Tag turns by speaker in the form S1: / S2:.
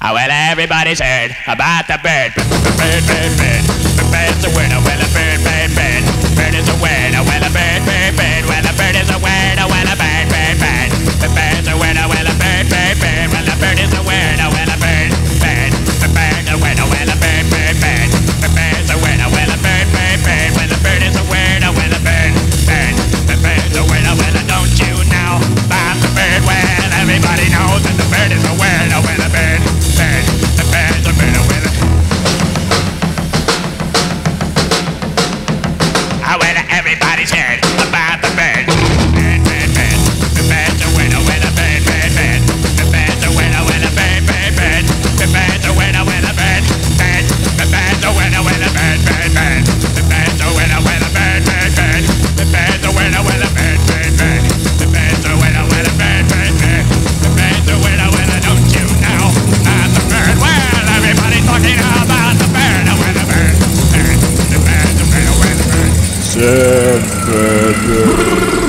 S1: Oh, well, everybody's heard about the bird. Bird, bird, bird. Bird's a winner. Well, a bird, death, death.